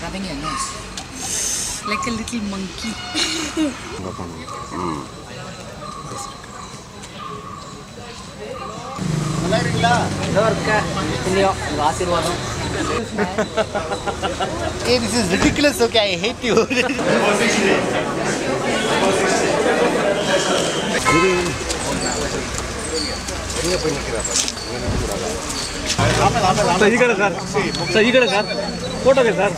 Having a nose. Like a little monkey. ఆశీర్వాదం ఏ this is ridiculous okay I hate you இங்கே போய் நிற்கிறாப்பா sir. ஈ கடை சார். போட்டோங்க சார்